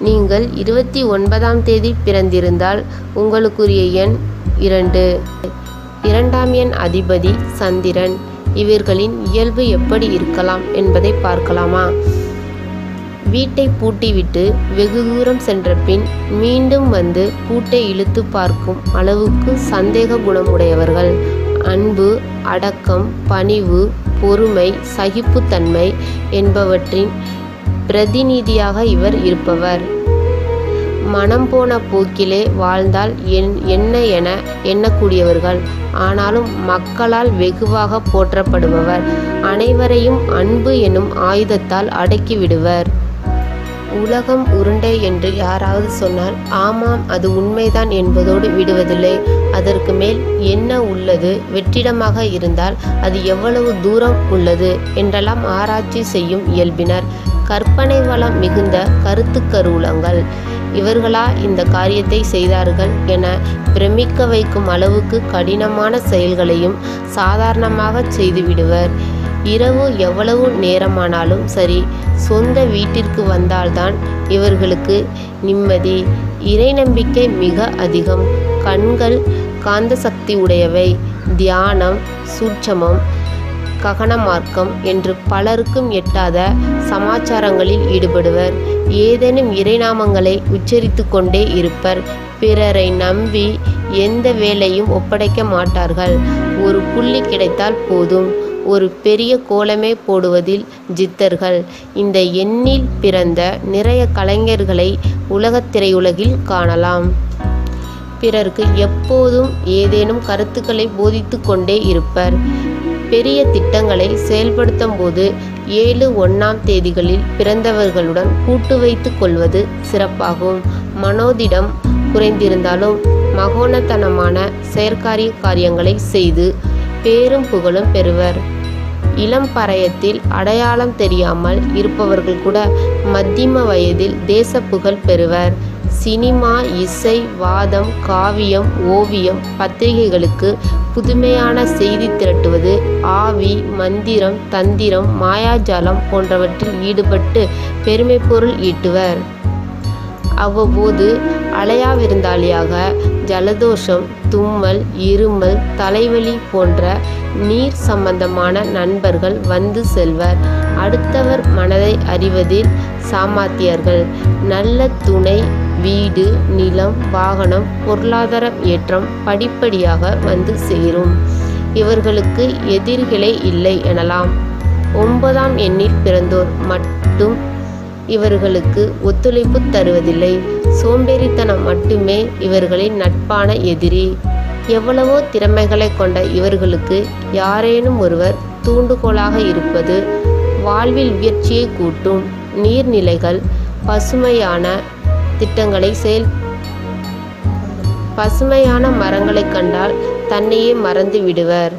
நீங்கள் இருபத்தி ஒன்பதாம் தேதி பிறந்திருந்தால் உங்களுக்குரிய எண் இரண்டு. இரண்டாம் எண் அதிபதி சந்திரன். இவர்களின் இயல்பு எப்படி இருக்கலாம் என்பதை பார்க்கலாமா? வீட்டை பூட்டிவிட்டு வெகு தூரம் சென்ற பின் மீண்டும் வந்து பூட்டை இழுத்து பார்க்கும் அளவுக்கு சந்தேக குணமுடையவர்கள். அன்பு அடக்கம் பணிவு பொறுமை சகிப்புத்தன்மை என்பவற்றின் பிரதிநிதியாக இவர் இருப்பவர். மனம் போன போக்கிலே வாழ்ந்தால் என் என்ன என எண்ணக்கூடியவர்கள். ஆனாலும் மக்களால் வெகுவாக போற்றப்படுபவர். அனைவரையும் அன்பு எனும் ஆயுதத்தால் அடக்கிவிடுவர் உலகம் உருண்டை என்று யாராவது சொன்னால் ஆமாம் அது உண்மைதான் என்பதோடு விடுவதில்லை. அதற்கு மேல் என்ன உள்ளது? வெற்றிடமாக இருந்தால் அது எவ்வளவு தூரம் உள்ளது? என்றெல்லாம் ஆராய்ச்சி செய்யும் இயல்பினர். கற்பனை வளம் மிகுந்த கருத்து கருவூலங்கள். இவர்களா இந்த காரியத்தை செய்தார்கள் என பிரமிக்க வைக்கும் அளவுக்கு கடினமான செயல்களையும் சாதாரணமாக செய்துவிடுவர். இரவு எவ்வளவு நேரமானாலும் சரி சொந்த வீட்டிற்கு வந்தால்தான் இவர்களுக்கு நிம்மதி. இறை நம்பிக்கை மிக அதிகம். கண்கள் காந்த சக்தி உடையவை. தியானம் சூட்சமம் ககனமார்க்கம் என்று பலருக்கும் எட்டாத சமாச்சாரங்களில் ஈடுபடுவர். ஏதேனும் இறைநாமங்களை உச்சரித்து கொண்டே இருப்பர். பிறரை நம்பி எந்த வேலையும் ஒப்படைக்க மாட்டார்கள். ஒரு புள்ளி கிடைத்தால் போதும். ஒரு பெரிய கோலமே போடுவதில் ஜித்தர்கள். இந்த எண்ணில் பிறந்த நிறைய கலைஞர்களை உலகத் திரையுலகில் காணலாம். பிறருக்கு எப்போதும் ஏதேனும் கருத்துக்களை போதித்து கொண்டே இருப்பர். பெரிய திட்டங்களை செயல்படுத்தும் போது ஏழு ஒன்றாம் தேதிகளில் பிறந்தவர்களுடன் கூட்டு வைத்து கொள்வது சிறப்பாகும். மனோதிடம் குறைந்திருந்தாலும் மகோனத்தனமான செயற்காரிய காரியங்களை செய்து பேரும் புகழும் பெறுவர். இளம் பறையத்தில் அடையாளம் தெரியாமல் இருப்பவர்கள் கூட மத்தியம வயதில் தேச புகழ் பெறுவர். சினிமா இசை வாதம் காவியம் ஓவியம் பத்திரிகைகளுக்கு புதுமையான செய்தி திரட்டுவது ஆவி மந்திரம் தந்திரம் மாயாஜாலம் போன்றவற்றில் ஈடுபட்டு பெருமை பொருள் ஈட்டுவர். அவ்வப்போது அலையா விருந்தாளியாக ஜலதோஷம் தும்மல் இருமல் தலைவலி போன்ற நீர் சம்பந்தமான நண்பர்கள் வந்து செல்வர். அடுத்தவர் மனதை அறிவதில் சாமாத்தியர்கள். நல்ல துணை வீடு நிலம் வாகனம் பொருளாதார ஏற்றம் படிப்படியாக வந்து சேரும். இவர்களுக்கு எதிரிகளே இல்லை எனலாம். ஒன்பதாம் எண்ணில் பிறந்தோர் மட்டும் இவர்களுக்கு ஒத்துழைப்பு தருவதில்லை. சோம்பேறித்தனம் மட்டுமே இவர்களின் நட்பான எதிரி. எவ்வளவோ திறமைகளை கொண்ட இவர்களுக்கு யாரேனும் ஒருவர் தூண்டுகோலாக இருப்பது வாழ்வில் உயர்ச்சியை கூட்டும். நீர்நிலைகள் பசுமையான திட்டங்களை செயல் பசுமையான மரங்களை கண்டால் தன்னையே மறந்து விடுவர்.